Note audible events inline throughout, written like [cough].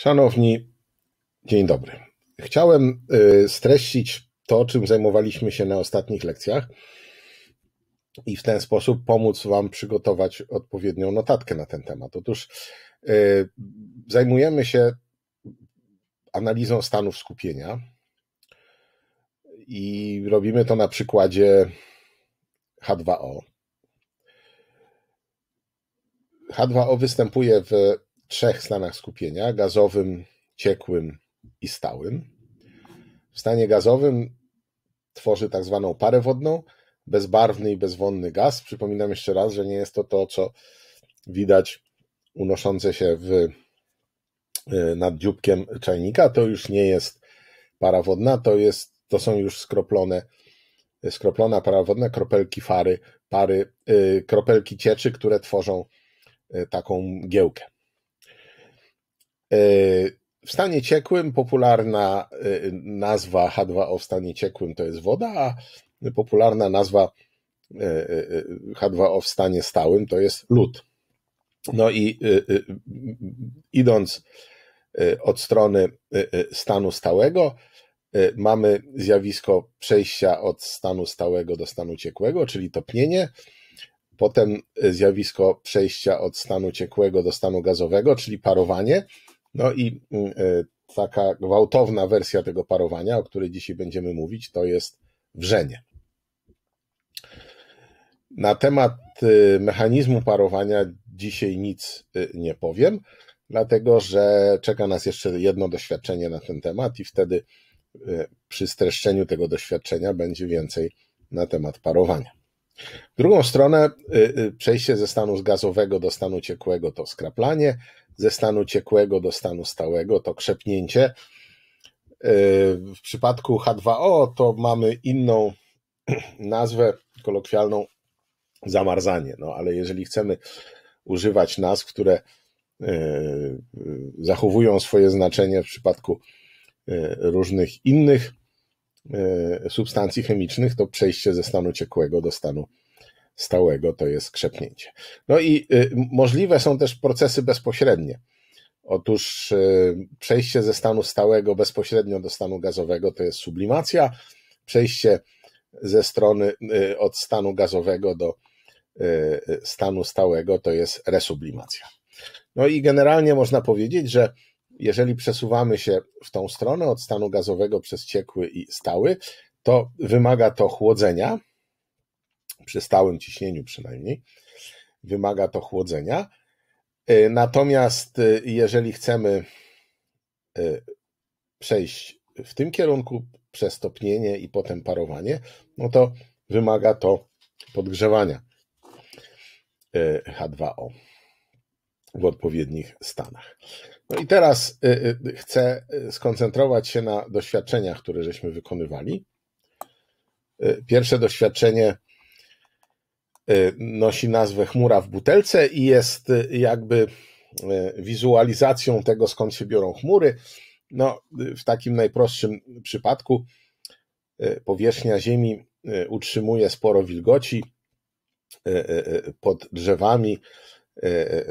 Szanowni, dzień dobry. Chciałem y, streścić to, czym zajmowaliśmy się na ostatnich lekcjach i w ten sposób pomóc Wam przygotować odpowiednią notatkę na ten temat. Otóż y, zajmujemy się analizą stanów skupienia i robimy to na przykładzie H2O. H2O występuje w trzech stanach skupienia: gazowym, ciekłym i stałym. W stanie gazowym tworzy tak zwaną parę wodną, bezbarwny i bezwonny gaz. Przypominam jeszcze raz, że nie jest to to, co widać unoszące się w, y, nad dzióbkiem czajnika. To już nie jest para wodna, to, jest, to są już skroplone, skroplona para wodna, kropelki fary, pary, yy, kropelki cieczy, które tworzą y, taką giełkę. E, w stanie ciekłym popularna e, nazwa H2O w stanie ciekłym to jest woda, a popularna nazwa e, H2O w stanie stałym to jest lód. No i idąc od strony stanu stałego, mamy zjawisko przejścia od stanu stałego do stanu ciekłego, czyli topnienie. Potem zjawisko przejścia od stanu ciekłego do stanu gazowego, czyli parowanie. No i mm, e, taka gwałtowna wersja tego parowania, o której dzisiaj będziemy mówić, to jest wrzenie. Na temat e, mechanizmu parowania dzisiaj nic nie powiem, dlatego że czeka nas jeszcze jedno doświadczenie na ten temat i wtedy przy streszczeniu tego doświadczenia będzie więcej na temat parowania. W drugą stronę przejście ze stanu gazowego do stanu ciekłego to skraplanie, ze stanu ciekłego do stanu stałego, to krzepnięcie. E, w przypadku H2O to mamy inną [clears throat] nazwę kolokwialną zamarzanie, no ale jeżeli chcemy używać nazw, które e, zachowują swoje znaczenie w przypadku e, różnych innych substancji chemicznych, to przejście ze stanu ciekłego do stanu stałego to jest krzepnięcie. No i y, możliwe są też procesy bezpośrednie. Otóż y, przejście ze stanu stałego bezpośrednio do stanu gazowego to jest sublimacja, przejście ze strony y, od stanu gazowego do stanu stałego to jest resublimacja. No i generalnie można powiedzieć, że jeżeli przesuwamy się w tą stronę od stanu gazowego przez ciekły i stały, to wymaga to chłodzenia, przy stałym ciśnieniu przynajmniej, wymaga to chłodzenia. E, natomiast e, jeżeli chcemy e, przejść w tym kierunku przez topnienie i potem parowanie, no to wymaga to podgrzewania H2O w odpowiednich stanach. No i teraz chcę skoncentrować się na doświadczeniach, które żeśmy wykonywali. Pierwsze doświadczenie nosi nazwę chmura w butelce i jest y, jakby y, wizualizacją tego, skąd się biorą chmury. No, w takim najprostszym przypadku powierzchnia Ziemi utrzymuje sporo wilgoci pod drzewami,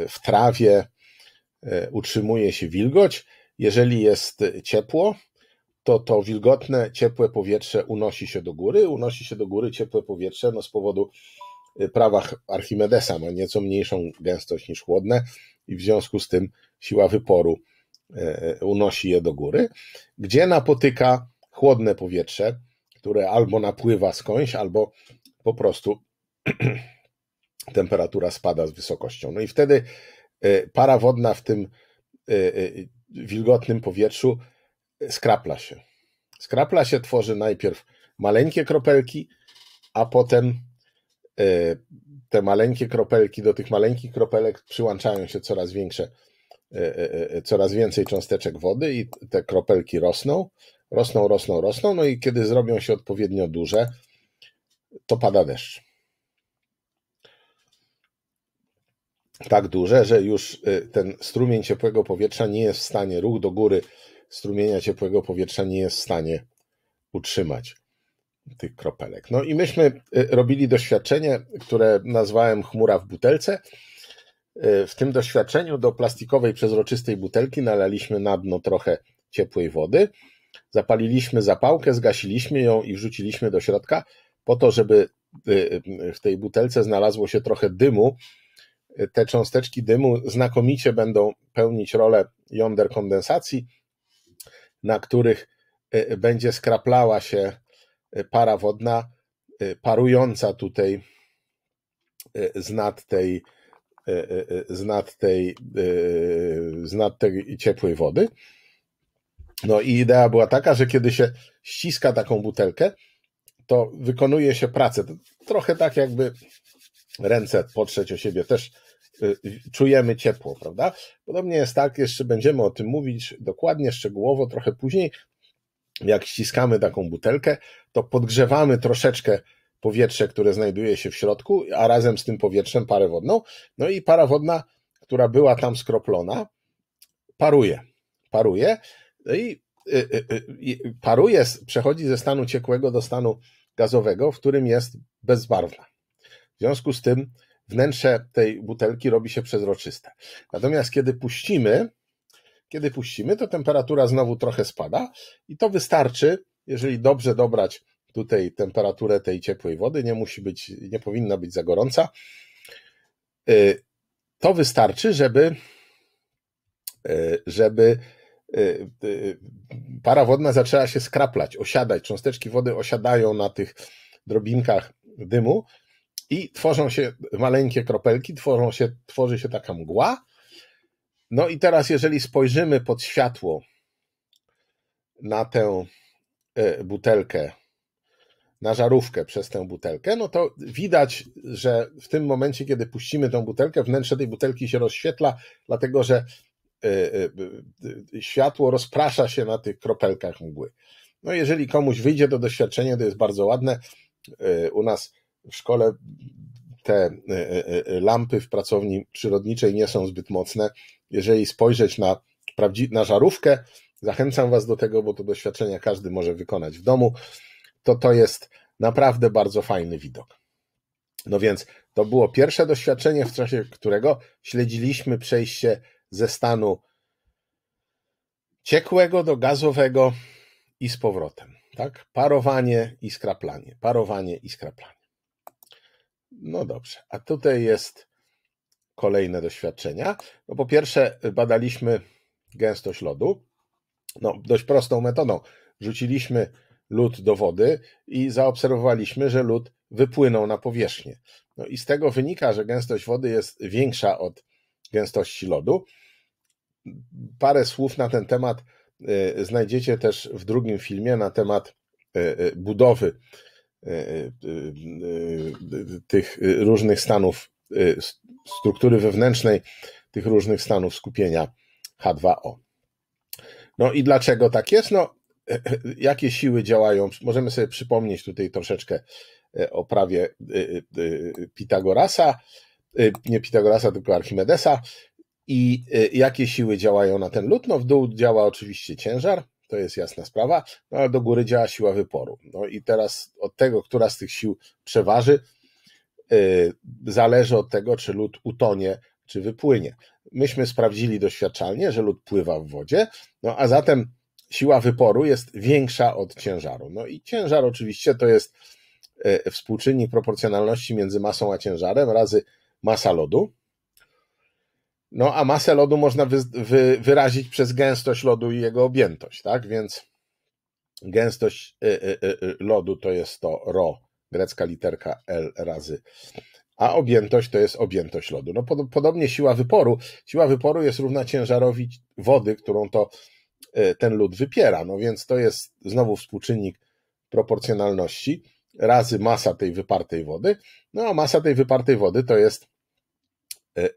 w trawie utrzymuje się wilgoć. Jeżeli jest ciepło, to to wilgotne, ciepłe powietrze unosi się do góry. Unosi się do góry ciepłe powietrze no z powodu prawach Archimedesa ma nieco mniejszą gęstość niż chłodne i w związku z tym siła wyporu e, unosi je do góry, gdzie napotyka chłodne powietrze, które albo napływa skądś, albo po prostu [clears throat] temperatura spada z wysokością. No i wtedy e, para wodna w tym e, wilgotnym powietrzu skrapla się. Skrapla się, tworzy najpierw maleńkie kropelki, a potem E, te maleńkie kropelki, do tych maleńkich kropelek przyłączają się coraz większe, e, e, coraz więcej cząsteczek wody i te kropelki rosną, rosną, rosną, rosną, no i kiedy zrobią się odpowiednio duże, to pada deszcz. Tak duże, że już ten strumień ciepłego powietrza nie jest w stanie, ruch do góry strumienia ciepłego powietrza nie jest w stanie utrzymać tych kropelek. No i myśmy y, robili doświadczenie, które nazwałem chmura w butelce. w tym doświadczeniu do plastikowej przezroczystej butelki nalaliśmy na dno trochę ciepłej wody, zapaliliśmy zapałkę, zgasiliśmy ją i wrzuciliśmy do środka po to, żeby w tej butelce znalazło się trochę dymu. Te cząsteczki dymu znakomicie będą pełnić rolę jąder kondensacji, na których będzie skraplała się para wodna, parująca tutaj z nad tej, z nad tej, z nad tej ciepłej wody. No i idea była taka, że kiedy się ściska taką butelkę, to wykonuje się pracę. Trochę tak jakby ręce potrzeć o siebie też y, czujemy ciepło, prawda? Podobnie jest tak, jeszcze będziemy o tym mówić dokładnie, szczegółowo, trochę później. Jak ściskamy taką butelkę, to podgrzewamy troszeczkę powietrze, które znajduje się w środku, a razem z tym powietrzem parę wodną. No i para wodna, która była tam skroplona, paruje. Paruje. No i y, y, paruje, przechodzi ze stanu ciekłego do stanu gazowego, w którym jest bezbarwna. W związku z tym wnętrze tej butelki robi się przezroczyste. Natomiast kiedy puścimy, kiedy puścimy, to temperatura znowu trochę spada i to wystarczy, jeżeli dobrze dobrać tutaj temperaturę tej ciepłej wody, nie musi być, nie powinna być za gorąca. Y, to wystarczy, żeby, y, żeby Y, para wodna zaczęła się skraplać, osiadać. Cząsteczki wody osiadają na tych drobinkach dymu i tworzą się maleńkie kropelki, tworzą się, tworzy się taka mgła. No i teraz, jeżeli spojrzymy pod światło na tę y, butelkę, na żarówkę przez tę butelkę, no to widać, że w tym momencie, kiedy puścimy tę butelkę, wnętrze tej butelki się rozświetla, dlatego że E, e, e, światło rozprasza się na tych kropelkach mgły. No jeżeli komuś wyjdzie to doświadczenie, to jest bardzo ładne. U nas w szkole te lampy w pracowni przyrodniczej nie są zbyt mocne. Jeżeli spojrzeć na, na żarówkę, zachęcam Was do tego, bo to doświadczenie każdy może wykonać w domu, to to jest naprawdę bardzo fajny widok. No więc to było pierwsze doświadczenie, w czasie którego śledziliśmy przejście ze stanu ciekłego do gazowego i z powrotem. Tak? Parowanie i skraplanie, parowanie i skraplanie. No dobrze, a tutaj jest kolejne doświadczenia. No po pierwsze, badaliśmy gęstość lodu. No, dość prostą metodą. Rzuciliśmy lód do wody i zaobserwowaliśmy, że lód wypłynął na powierzchnię. No i z tego wynika, że gęstość wody jest większa od gęstości lodu. Parę słów na ten temat e, znajdziecie też w drugim filmie na temat e, e, budowy tych różnych stanów, struktury wewnętrznej tych różnych stanów skupienia H2O. No i dlaczego tak jest? No, jakie siły działają? Możemy sobie przypomnieć tutaj troszeczkę o prawie Pitagorasa, nie Pitagorasa, tylko Archimedesa. I jakie siły działają na ten lód? No w dół działa oczywiście ciężar, to jest jasna sprawa, no ale do góry działa siła wyporu. No i teraz od tego, która z tych sił przeważy, yy, zależy od tego, czy lód utonie, czy wypłynie. Myśmy sprawdzili doświadczalnie, że lód pływa w wodzie, no a zatem siła wyporu jest większa od ciężaru. No i ciężar oczywiście to jest y, współczynnik proporcjonalności między masą a ciężarem razy masa lodu. No a masę lodu można wy, wy, wyrazić przez gęstość lodu i jego objętość, tak? Więc gęstość y, y, y, lodu to jest to ρ, grecka literka L razy, a objętość to jest objętość lodu. No pod, podobnie siła wyporu. Siła wyporu jest równa ciężarowi wody, którą to ten lód wypiera. No więc to jest znowu współczynnik proporcjonalności razy masa tej wypartej wody. No a masa tej wypartej wody to jest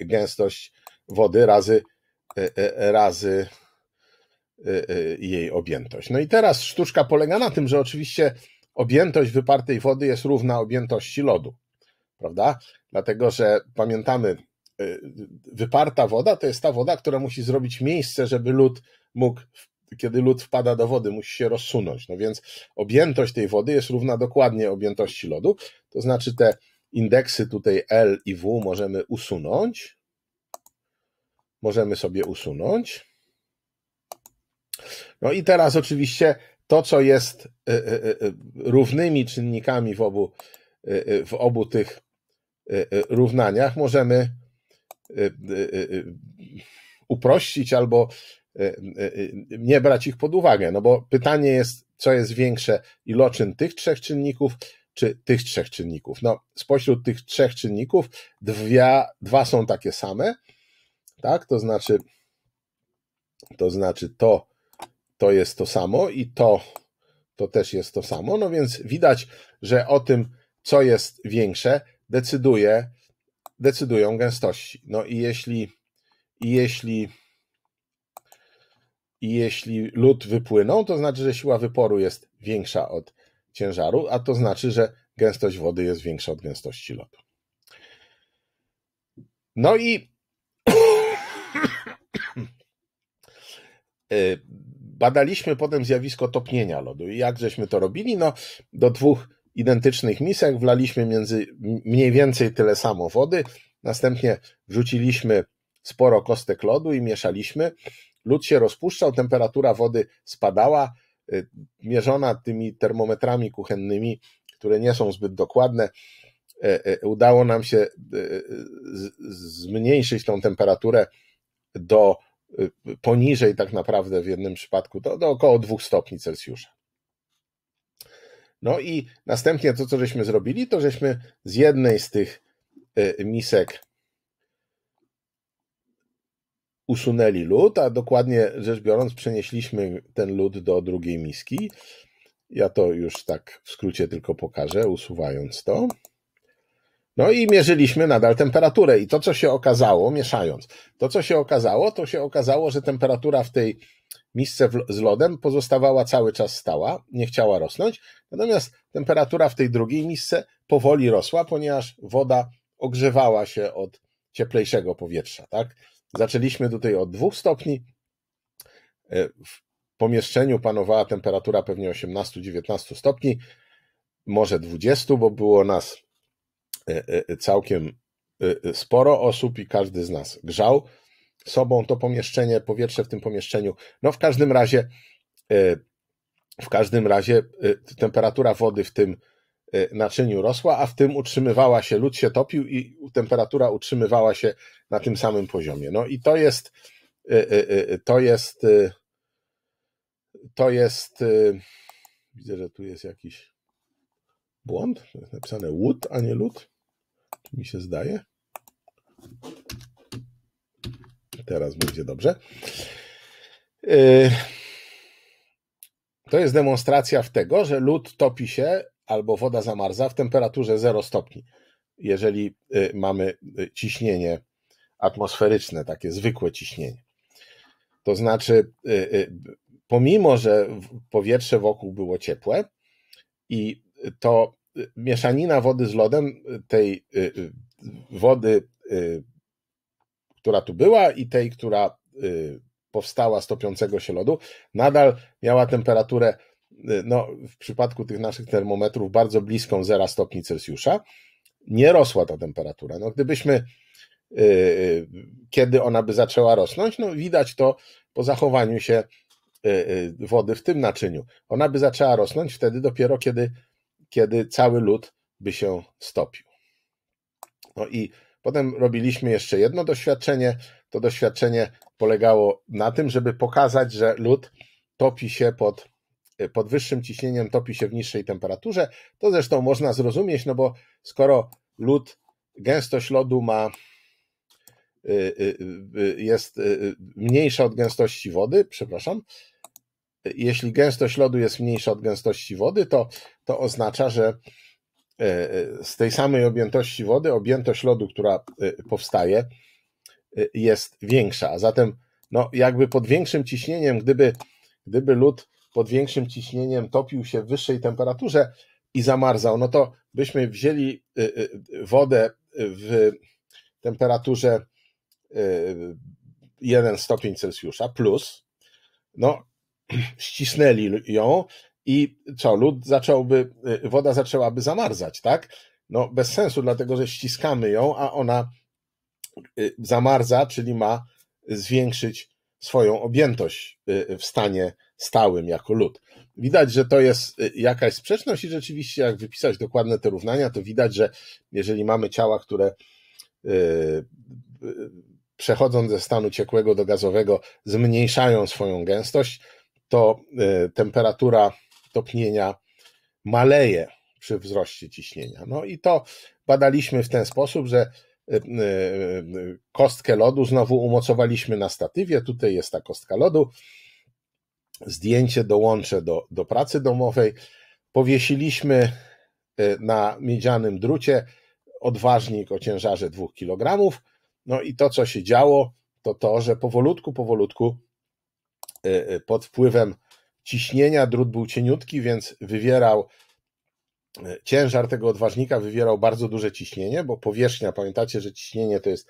gęstość wody razy, e, e, razy e, jej objętość. No i teraz sztuczka polega na tym, że oczywiście objętość wypartej wody jest równa objętości lodu, prawda? Dlatego, że pamiętamy, wyparta woda to jest ta woda, która musi zrobić miejsce, żeby lód mógł, kiedy lód wpada do wody, musi się rozsunąć. No więc objętość tej wody jest równa dokładnie objętości lodu, to znaczy te indeksy tutaj L i W możemy usunąć, możemy sobie usunąć. No i teraz oczywiście to, co jest równymi czynnikami w obu, w obu tych równaniach, możemy uprościć albo nie brać ich pod uwagę. No bo pytanie jest, co jest większe, iloczyn tych trzech czynników, czy tych trzech czynników. No, spośród tych trzech czynników dwie, dwa są takie same, tak? To znaczy, to znaczy to, to jest to samo i to, to też jest to samo. No więc widać, że o tym, co jest większe, decyduje, decydują gęstości. No i jeśli, i jeśli, i jeśli lód wypłynął, to znaczy, że siła wyporu jest większa od ciężaru, a to znaczy, że gęstość wody jest większa od gęstości lodu. No i badaliśmy potem zjawisko topnienia lodu. I jak żeśmy to robili? No, do dwóch identycznych misek wlaliśmy między mniej więcej tyle samo wody, następnie wrzuciliśmy sporo kostek lodu i mieszaliśmy. Lód się rozpuszczał, temperatura wody spadała, Y, mierzona tymi termometrami kuchennymi, które nie są zbyt dokładne, e, e, udało nam się e, zmniejszyć tą temperaturę do poniżej tak naprawdę w jednym przypadku, do, do około 2 stopni Celsjusza. No i następnie to, co żeśmy zrobili, to żeśmy z jednej z tych misek usunęli lód, a dokładnie rzecz biorąc przenieśliśmy ten lód do drugiej miski. Ja to już tak w skrócie tylko pokażę, usuwając to. No i mierzyliśmy nadal temperaturę i to, co się okazało, mieszając, to, co się okazało, to się okazało, że temperatura w tej misce z lodem pozostawała cały czas stała, nie chciała rosnąć, natomiast temperatura w tej drugiej misce powoli rosła, ponieważ woda ogrzewała się od cieplejszego powietrza, tak? Zaczęliśmy tutaj od dwóch stopni. E, w pomieszczeniu panowała temperatura pewnie 18-19 stopni, może 20, bo było nas całkiem sporo osób i każdy z nas grzał sobą to pomieszczenie, powietrze w tym pomieszczeniu. No w każdym razie w każdym razie temperatura wody w tym naczyniu rosła, a w tym utrzymywała się, lód się topił i temperatura utrzymywała się na tym samym poziomie. No i to jest, to jest, to jest, widzę, że tu jest jakiś błąd, jest napisane wood, a nie lód, mi się zdaje. Teraz będzie dobrze. To jest demonstracja w tego, że lód topi się albo woda zamarza w temperaturze 0 stopni. Jeżeli mamy ciśnienie atmosferyczne, takie zwykłe ciśnienie. To znaczy, y, y, pomimo, że powietrze wokół było ciepłe i to mieszanina wody z lodem, tej y, wody, która tu była i tej, która powstała z topiącego się lodu, nadal miała temperaturę, no, w przypadku tych naszych termometrów, bardzo bliską 0 stopni Celsjusza. Nie rosła ta temperatura. No, gdybyśmy Y, y, kiedy ona by zaczęła rosnąć, no widać to po zachowaniu się y, wody w tym naczyniu. Ona by zaczęła rosnąć wtedy dopiero, kiedy, kiedy cały lód by się stopił. No i potem robiliśmy jeszcze jedno doświadczenie. To doświadczenie polegało na tym, żeby pokazać, że lód topi się pod, pod wyższym ciśnieniem, topi się w niższej temperaturze. To zresztą można zrozumieć, no bo skoro lód, gęstość lodu ma y, y, jest mniejsza od gęstości wody, przepraszam, jeśli gęstość lodu jest mniejsza od gęstości wody, to, to oznacza, że z tej samej objętości wody objętość lodu, która powstaje, jest większa. A zatem, no, jakby pod większym ciśnieniem, gdyby, gdyby lód pod większym ciśnieniem topił się w wyższej temperaturze i zamarzał, no to byśmy wzięli wodę w temperaturze 1 stopień Celsjusza plus, no, ścisnęli ją i co, lód zacząłby, y, woda zaczęłaby zamarzać, tak? No, bez sensu, dlatego że ściskamy ją, a ona y, zamarza, czyli ma zwiększyć swoją objętość w stanie stałym jako lód. Widać, że to jest jakaś sprzeczność i rzeczywiście jak wypisać dokładne te równania, to widać, że jeżeli mamy ciała, które przechodząc ze stanu ciekłego do gazowego zmniejszają swoją gęstość, to temperatura topnienia maleje przy wzroście ciśnienia. No i to badaliśmy w ten sposób, że e, e, kostkę lodu znowu umocowaliśmy na statywie. Tutaj jest ta kostka lodu. Zdjęcie dołączę do, do pracy domowej. Powiesiliśmy e, na miedzianym drucie odważnik o ciężarze 2 kg. No i to, co się działo, to to, że powolutku, powolutku pod wpływem ciśnienia drut był cieniutki, więc wywierał ciężar tego odważnika wywierał bardzo duże ciśnienie, bo powierzchnia, pamiętacie, że ciśnienie to jest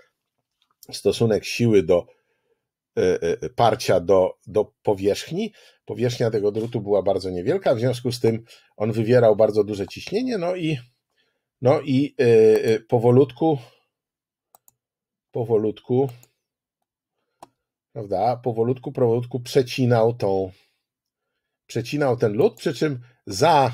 stosunek siły do parcia do, do powierzchni. Powierzchnia tego drutu była bardzo niewielka, w związku z tym on wywierał bardzo duże ciśnienie, no i, no i powolutku, powolutku, prawda, powolutku, powolutku przecinał tą, przecinał ten lód, przy czym za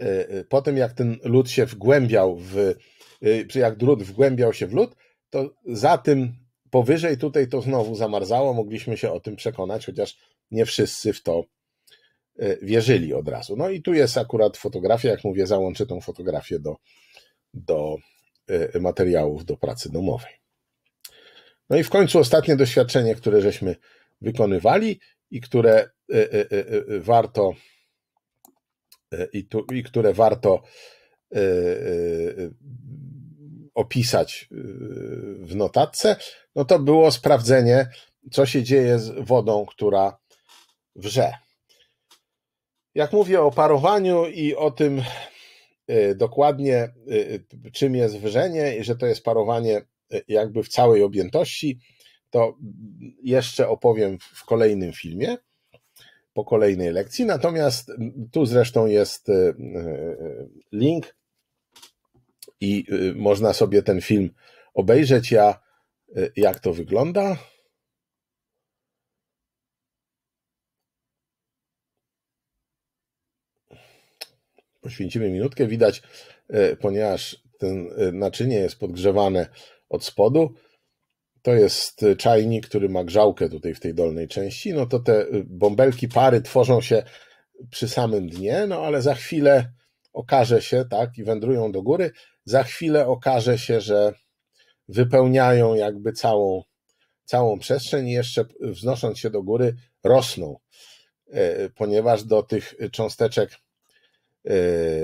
E, e, po tym jak ten lód się wgłębiał w, e, jak drut wgłębiał się w lód, to za tym powyżej tutaj to znowu zamarzało, mogliśmy się o tym przekonać, chociaż nie wszyscy w to wierzyli od razu. No i tu jest akurat fotografia, jak mówię, załączę tą fotografię do, do materiałów do pracy domowej. No i w końcu ostatnie doświadczenie, które żeśmy wykonywali i które warto i, tu, i które warto e, e, opisać e, w notatce, no to było sprawdzenie, co się dzieje z wodą, która wrze. Jak mówię o parowaniu i o tym dokładnie, czym jest wrzenie i że to jest parowanie jakby w całej objętości, to jeszcze opowiem w kolejnym filmie po kolejnej lekcji. Natomiast tu zresztą jest e, e, link i można sobie ten film obejrzeć. Ja, jak to wygląda. Poświęcimy minutkę. Widać, ponieważ ten naczynie jest podgrzewane od spodu, to jest y, czajnik, który ma grzałkę tutaj w tej dolnej części, no to te y, bąbelki pary tworzą się przy samym dnie, no ale za chwilę okaże się, tak, i wędrują do góry, za chwilę okaże się, że wypełniają jakby całą, całą przestrzeń i jeszcze wznosząc się do góry rosną, y, ponieważ do tych cząsteczek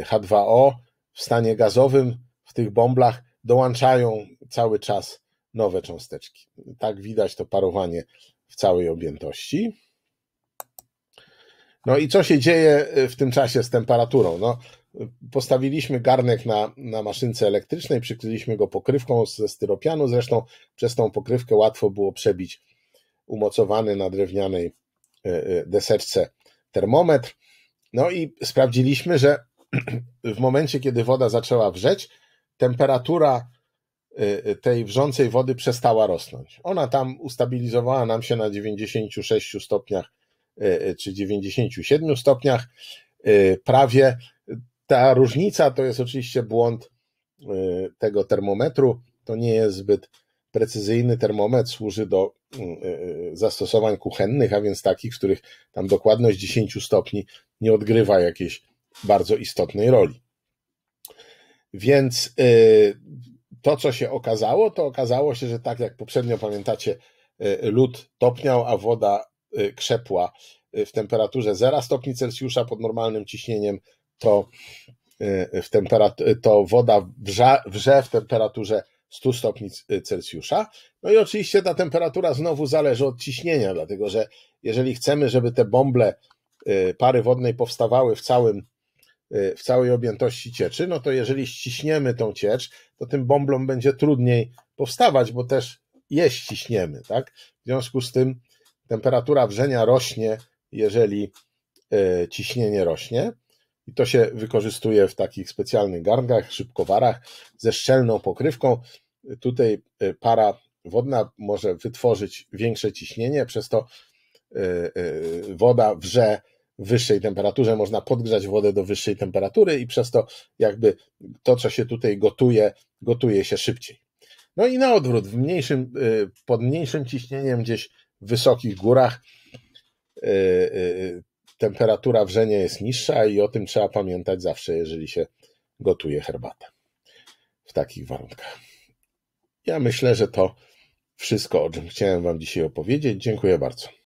H2O w stanie gazowym w tych bąblach dołączają cały czas nowe cząsteczki. Tak widać to parowanie w całej objętości. No i co się dzieje w tym czasie z temperaturą? No, postawiliśmy garnek na, na maszynce elektrycznej, przykryliśmy go pokrywką ze styropianu, zresztą przez tą pokrywkę łatwo było przebić umocowany na drewnianej e, e, deseczce termometr. No i sprawdziliśmy, że [clears throat] w momencie, kiedy woda zaczęła wrzeć, temperatura Y, y, tej wrzącej wody przestała rosnąć. Ona tam ustabilizowała nam się na 96 stopniach y, czy 97 stopniach prawie. Ta różnica to jest oczywiście błąd tego termometru. To nie jest zbyt precyzyjny termometr, służy do zastosowań kuchennych, a więc takich, w których tam dokładność 10 stopni nie odgrywa jakiejś bardzo istotnej roli. Więc to, co się okazało, to okazało się, że tak jak poprzednio pamiętacie, e, lód topniał, a woda e, krzepła e, w temperaturze 0 stopni Celsjusza pod normalnym ciśnieniem, to, w to woda wrze, wrze w temperaturze 100 stopni Celsjusza. No i oczywiście ta temperatura znowu zależy od ciśnienia, dlatego że jeżeli chcemy, żeby te bąble pary wodnej powstawały w całym Y, w całej objętości cieczy, no to jeżeli ściśniemy tą ciecz, to tym bąblom będzie trudniej powstawać, bo też je ściśniemy, tak? W związku z tym temperatura wrzenia rośnie, jeżeli y, ciśnienie rośnie. I to się wykorzystuje w takich specjalnych garnkach, szybkowarach ze szczelną pokrywką. Tutaj y, para wodna może wytworzyć większe ciśnienie, przez to woda wrze wyższej temperaturze, można podgrzać wodę do wyższej temperatury i przez to jakby to, co się tutaj gotuje, gotuje się szybciej. No i na odwrót, w mniejszym, pod mniejszym ciśnieniem gdzieś w wysokich górach temperatura wrzenia jest niższa i o tym trzeba pamiętać zawsze, jeżeli się gotuje herbatę w takich warunkach. Ja myślę, że to wszystko, o czym chciałem Wam dzisiaj opowiedzieć. Dziękuję bardzo.